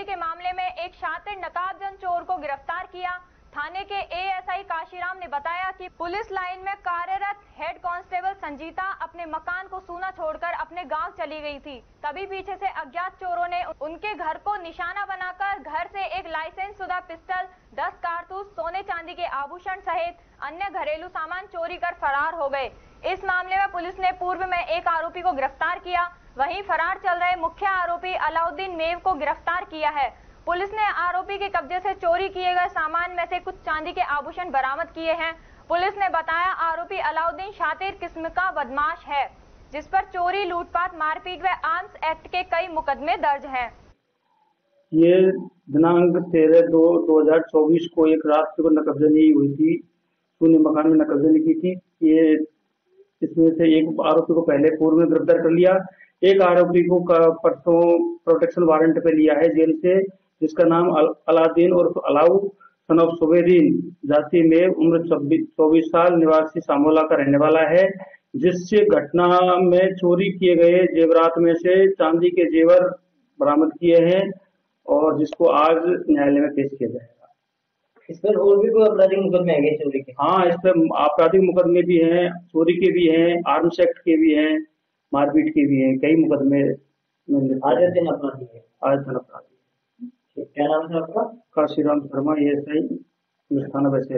चोरी के मामले में एक शातिर नकाबजन चोर को गिरफ़्तार किया। थाने के एएसआई काशीराम ने बताया कि पुलिस लाइन में कार्यरत हेड कांस्टेबल संजीता अपने मकान को सूना छोड़कर अपने गाँव चली गई थी। तभी पीछे से अज्ञात चोरों ने उनके घर को निशाना बनाकर घर से एक लाइसेंस शुदा पिस्टल 10 कारतूस, सोने चांदी के आभूषण सहित अन्य घरेलू सामान चोरी कर फरार हो गए। इस मामले में पुलिस ने पूर्व में एक आरोपी को गिरफ़्तार किया। वहीं फरार चल रहे मुख्य आरोपी अलाउद्दीन मेव को गिरफ़्तार किया है। पुलिस ने आरोपी के कब्जे से चोरी किए गए सामान में से कुछ चांदी के आभूषण बरामद किए हैं। पुलिस ने बताया आरोपी अलाउद्दीन शातिर किस्म का बदमाश है, जिस पर चोरी, लूटपाट, मारपीट व आर्म्स एक्ट के कई मुकदमे दर्ज हैं। ये दिनांक तेरह दो दो हज़ार चौबीस को एक रात को नकबजनी हुई थी, शून्य मकान में नकबजनी की थी। ये इसमें से एक आरोपी को पहले पूर्व में गिरफ़्तार कर लिया एक आरोपी को परसों प्रोटेक्शन वारंट पे लिया है जेल से जिसका नाम अल, अलादीन और अलाउ सन ऑफ़ सुबेदीन जाति में उम्र चौबीस साल निवासी सामोला का रहने वाला है जिससे घटना में चोरी किए गए जेवरात में से चांदी के जेवर बरामद किए हैं और जिसको आज न्यायालय में पेश किया जाएगा। इस पर और भी कोई आपराधिक मुकदमे है चोरी के? हाँ इस पर आपराधिक मुकदमे भी हैं चोरी के भी हैं आर्म्स एक्ट के भी हैं मारपीट की भी है कई मुकदमे आज दिन अपराधी है दिन अपराधी क्या नाम है आपका? काशीराम शर्मा ये सही थाना वैसे